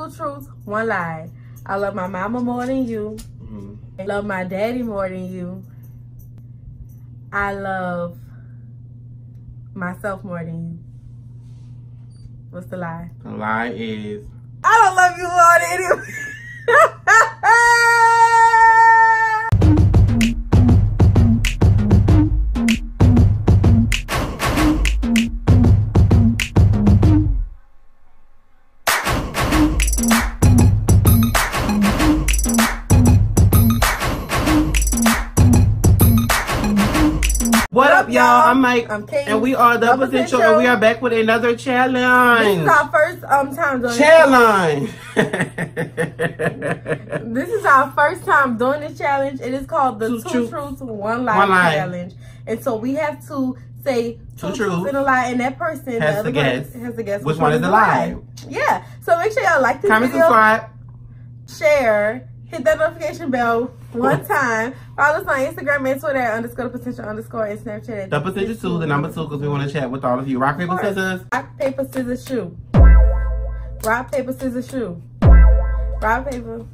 Two truths, one lie. I love my mama more than you. Mm-hmm. I love my daddy more than you. I love myself more than you. What's the lie? The lie is I don't love you more than you. y'all. I'm Mike. I'm Kate. And we are the potential, and we are back with another challenge. This is our first um time doing challenge. this is our first time doing this challenge. It is called the Two, two Truths, One Lie, one lie. Challenge. And so we have to say two, two truths and a lie, and that person has to guess has to guess which, which one is the lie. lie. Yeah. So make sure y'all like this Comment, video, subscribe, share, hit that notification bell one time. Follow us on Instagram and Twitter underscore the potential underscore and Snapchat. The potential two, the number two, because we want to chat with all of you. Rock, paper, scissors. Rock, paper, scissors, shoe. Rock, paper, scissors, shoe. Rock, paper.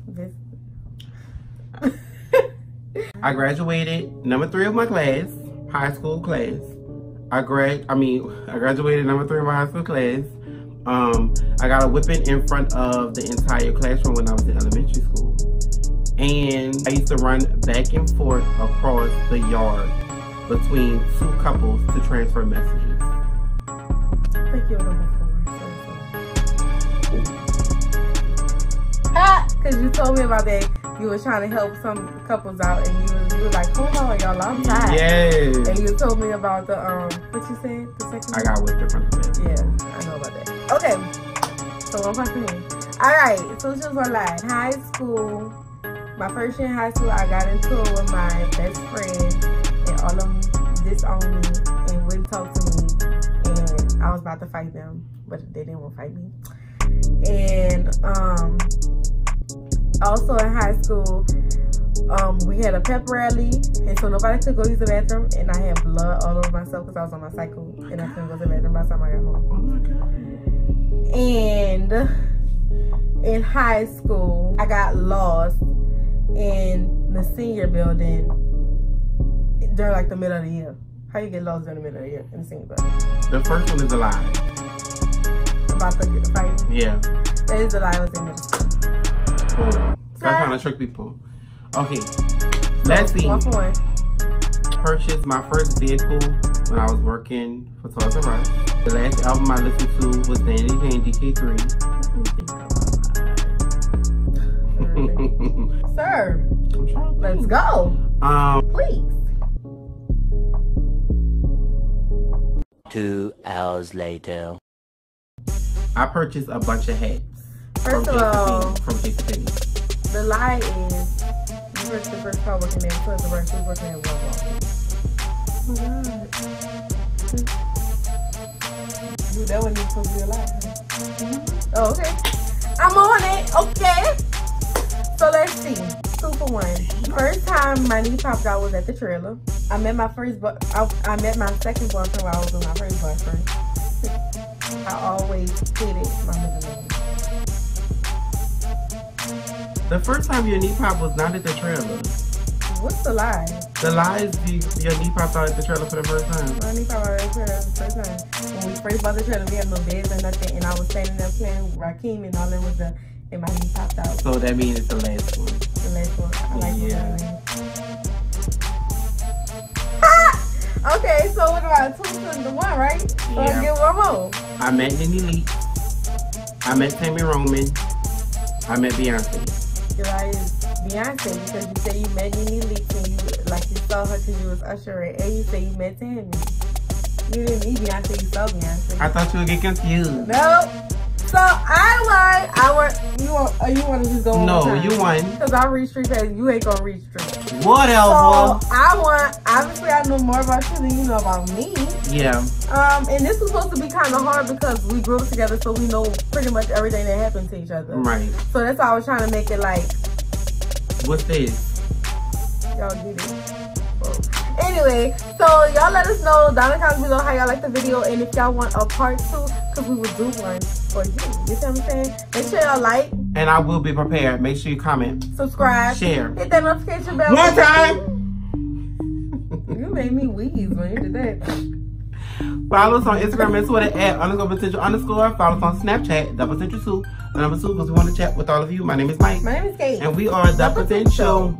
I graduated number three of my class, high school class. I grad, I mean, I graduated number three of my high school class. Um, I got a whipping in front of the entire classroom when I was in elementary school and I used to run back and forth across the yard between two couples to transfer messages. Thank you number Ah, because you told me about that. You were trying to help some couples out, and you was, you were like, "Hold on, y'all, I'm tired." Yes. And you told me about the um, what you said, the second. I got with different. Yeah, I know about that. Okay, so one question. All right, so this was one line. High school my first year in high school, I got into it with my best friend, and all of them disowned me and wouldn't talk to me. And I was about to fight them, but they didn't want to fight me. And um, also in high school, um, we had a pep rally, and so nobody could go use the bathroom, and I had blood all over myself because I was on my cycle, and I couldn't go to the bathroom by the time I got home. Oh And in high school, I got lost in the senior building during like the middle of the year? How you get lost during the middle of the year in the senior building? The first one is a lie. About the fight? Yeah. That is a lie. Was in school. Cool. Stop trying to trick people. Okay. Let's see. One point. Purchased my first vehicle when I was working for Toys R Us. The last album I listened to was Danity Kane DK3. Sir, let's go. Um, Please. Two hours later. I purchased a bunch of hats. First of all, from JCPenney. The lie is you were the first car working there, plus the rest was working at Walmart. Oh my god. Dude, that wasn't supposed to be a lie. Mm -hmm. Oh, okay. I'm on it. Okay. So let's see. Two for one. First time my knee popped out was at the trailer. I met my first, but I, I met my second boyfriend while I was with my first boyfriend. I always hated my middle name. The first time your knee popped was not at the trailer. What's the lie? The lie is the, your knee popped out at the trailer for the first time. My knee popped out at the trailer for the first time. When we first bought the trailer, we had no beds or nothing, and I was standing there playing Rakim, and all that was the and my knee popped out. So that means it's the last one. The last one. I like yeah. okay, so what about two to the one, right? So yeah. get one more. I met Nene Leakes. I met Tami Roman. I met Beyonce. Your lie is Beyonce because you say you met Nene Leakes and you like you saw her because you was ushering, and you say you met Tammy. You didn't meet Beyonce, you saw Beyonce. I thought you would get confused. Nope. So I won. I want you. Want, uh, you want to just go? No, you won. Because I read street pass. You ain't gonna read street. What else? So I want. Obviously, I know more about you than you know about me. Yeah. Um, and this was supposed to be kind of hard because we grew up together, so we know pretty much everything that happened to each other. Right. So that's why I was trying to make it like. What's this? Y'all get it. Anyway, so y'all let us know down in the comments below how y'all like the video and if y'all want a part two, because we would do one for you. You see what I'm saying? Make sure y'all like, And I will be prepared. Make sure you comment. subscribe, Share. hit that notification bell. One time. You made me wheeze when you did that. Follow us on Instagram and Twitter at underscore potential underscore. Follow us on Snapchat, the potential two, the number two, because we want to chat with all of you. My name is Mike. My name is Kate. And we are the potential.